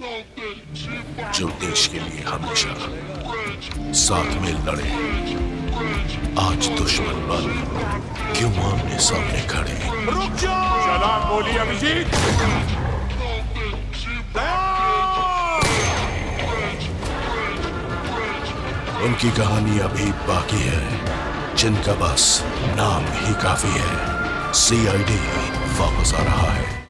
जो देश के लिए हमेशा साथ में लड़े आज दुश्मन बन क्यों आमने सामने खड़े? रुक जाओ। सलाम बोली अभिजीत। हाँ। उनकी कहानी अभी बाकी है जिनका बस नाम ही काफ़ी है। सीआईडी वापस आ रहा।